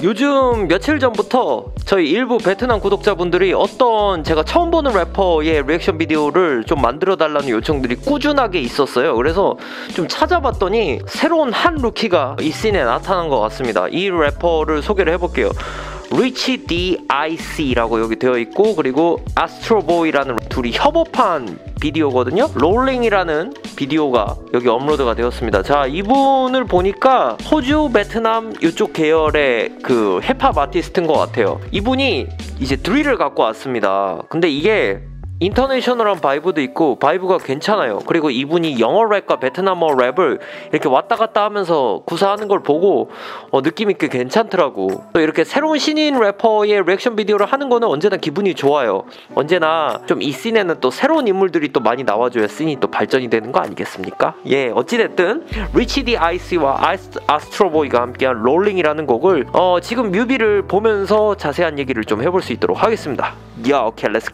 요즘 며칠 전부터 저희 일부 베트남 구독자분들이 어떤 제가 처음 보는 래퍼의 리액션 비디오를 좀 만들어 달라는 요청들이 꾸준하게 있었어요. 그래서 좀 찾아봤더니 새로운 한 루키가 이 scene에 나타난 것 같습니다. 이 래퍼를 소개를 해볼게요. 리치 DIC라고 여기 되어 있고 그리고 AXTROBOY라는 둘이 협업한 비디오거든요. Rolling이라는 비디오가 여기 업로드가 되었습니다. 자, 이분을 보니까 호주, 베트남 이쪽 계열의 그 힙합 아티스트인 것 같아요. 이분이 이제 drill을 갖고 왔습니다. 근데 이게 international한 vibe도 있고 vibe가 괜찮아요. 그리고 이분이 영어 랩과 베트남어 랩을 이렇게 왔다 갔다 하면서 구사하는 걸 보고 어, 느낌 있게 괜찮더라고. 또 이렇게 새로운 신인 래퍼의 리액션 비디오를 하는 거는 언제나 기분이 좋아요. 언제나 좀 이 scene에는 또 새로운 인물들이 또 많이 나와줘야 scene이 또 발전이 되는 거 아니겠습니까? 예, 어찌됐든 Richie D. ICY와 AXTROBOY가 함께한 Rolling이라는 곡을 어, 지금 뮤비를 보면서 자세한 얘기를 좀 해볼 수 있도록 하겠습니다. 야, 오케이, 렛츠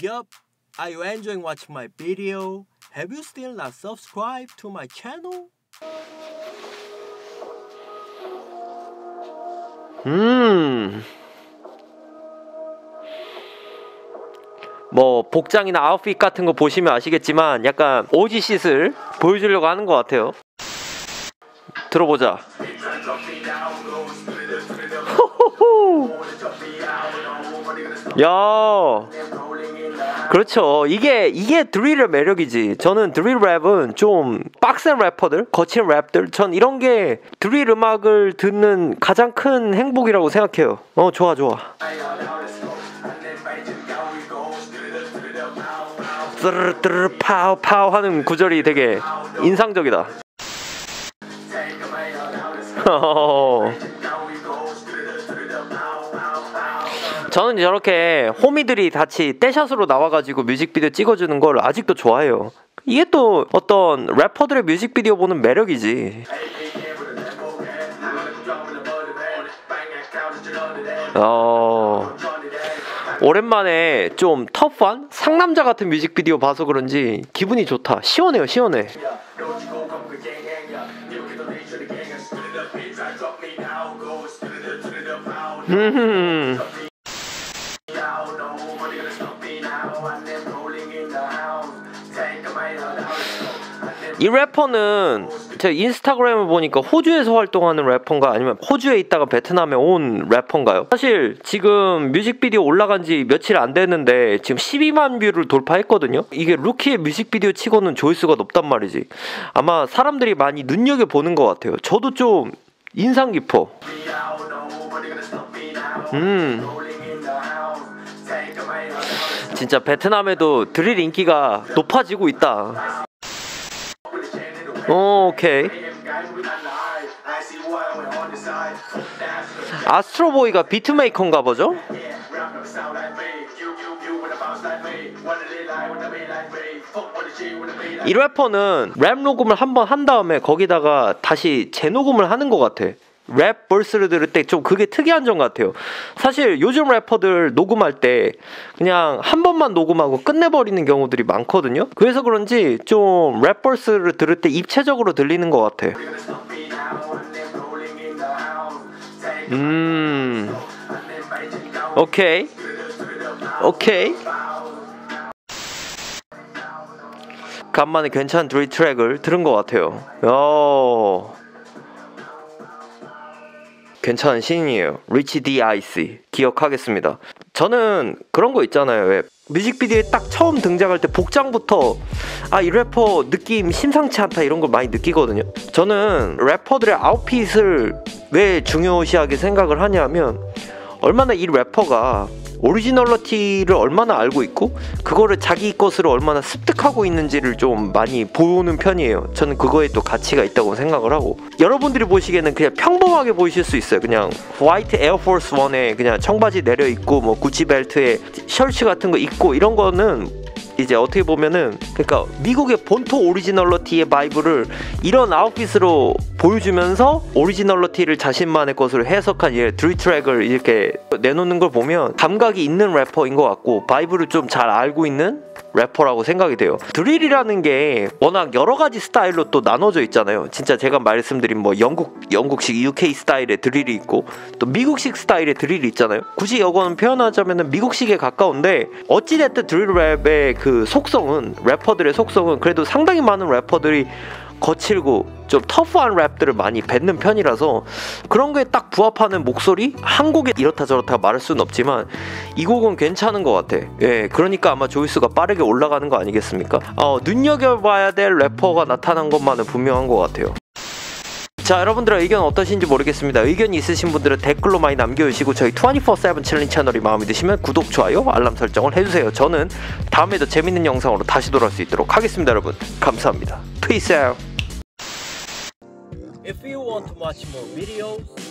Yup, are you enjoying watching my video? Have you still not subscribed to my channel? 음. 뭐 복장이나 아웃핏 같은 거 보시면 아시겠지만 약간 오지시을 보여주려고 하는 것 같아요. 들어보자. 야. 그렇죠. 이게 이게 드릴의 매력이지. 저는 드릴 랩은 좀 빡센 래퍼들, 거친 랩들, 전 이런 게 드릴 음악을 듣는 가장 큰 행복이라고 생각해요. 어, 좋아, 좋아. 뜨르르 파우 파우 하는 구절이 되게 인상적이다. 저는 저렇게 호미들이 같이 떼샷으로 나와가지고 뮤직비디오 찍어주는 걸 아직도 좋아해요. 이게 또 어떤 래퍼들의 뮤직비디오 보는 매력이지. 어... 오랜만에 좀 터프한 상남자 같은 뮤직비디오 봐서 그런지 기분이 좋다. 시원해요, 시원해. 음. 이 래퍼는 제 인스타그램을 보니까 호주에서 활동하는 래퍼인가 아니면 호주에 있다가 베트남에 온 래퍼인가요? 사실 지금 뮤직비디오 올라간 지 며칠 안 됐는데 지금 12만 view를 돌파했거든요. 이게 루키의 뮤직비디오 치고는 조회수가 높단 말이지. 아마 사람들이 많이 눈여겨 보는 것 같아요. 저도 좀 인상 깊어. 음. 진짜 베트남에도 드릴 인기가 높아지고 있다. 오케이. 아스트로보이가 비트메이커인가 보죠? 이 래퍼는 랩 녹음을 한번 한 다음에 거기다가 다시 재녹음을 하는 것 같아. 랩 verse를 들을 때 좀 그게 특이한 점 같아요. 사실 요즘 래퍼들 녹음할 때 그냥 한 번만 녹음하고 끝내버리는 경우들이 많거든요. 그래서 그런지 좀 랩 verse를 들을 때 입체적으로 들리는 것 같아. 음. 오케이. 오케이. 간만에 괜찮은 드리 트랙을 들은 것 같아요. 어. 괜찮은 신인이에요. Richie D. ICY 기억하겠습니다. 저는 그런 거 있잖아요. 왜 뮤직비디오에 딱 처음 등장할 때 복장부터 아 이 래퍼 느낌 심상치 않다 이런 걸 많이 느끼거든요. 저는 래퍼들의 아웃핏을 왜 중요시하게 생각을 하냐면 얼마나 이 래퍼가 originality를 얼마나 알고 있고 그거를 자기 것으로 얼마나 습득하고 있는지를 좀 많이 보는 편이에요. 저는 그거에 또 가치가 있다고 생각을 하고 여러분들이 보시기에는 그냥 평범하게 보이실 수 있어요. 그냥 white 에어포스 원에 그냥 청바지 내려 입고 뭐 구찌 벨트에 셔츠 같은 거 입고 이런 거는 이제 어떻게 보면은 그러니까 미국의 본토 originality의 vibe를 이런 아웃핏으로 보여주면서 originality를 자신만의 것으로 해석한 이 드리 트랙을 이렇게 내놓는 걸 보면 감각이 있는 래퍼인 것 같고 vibe를 좀 잘 알고 있는 래퍼라고 생각이 돼요. 드릴이라는 게 워낙 여러 가지 스타일로 또 나눠져 있잖아요. 진짜 제가 말씀드린 뭐 영국 영국식 UK 스타일의 드릴이 있고 또 미국식 스타일의 드릴이 있잖아요. 굳이 이거는 표현하자면 미국식에 가까운데 어찌 됐든 드릴 랩의 그 속성은 래퍼들의 속성은 그래도 상당히 많은 래퍼들이 거칠고 좀 터프한 랩들을 많이 뱉는 편이라서 그런 거에 딱 부합하는 목소리 한 곡에 이렇다 저렇다 말할 수는 없지만 이 곡은 괜찮은 것 같아. 예, 그러니까 아마 조회수가 빠르게 올라가는 거 아니겠습니까? 어, 눈여겨봐야 될 래퍼가 나타난 것만은 분명한 것 같아요. 자 여러분들의 의견 어떠신지 모르겠습니다 의견이 있으신 분들은 댓글로 많이 남겨주시고 저희 24-7 챌린지 채널이 마음에 드시면 구독, 좋아요, 알람 설정을 해주세요 저는 다음에도 재밌는 영상으로 다시 돌아올 수 있도록 하겠습니다 여러분 감사합니다 Peace out want to watch more videos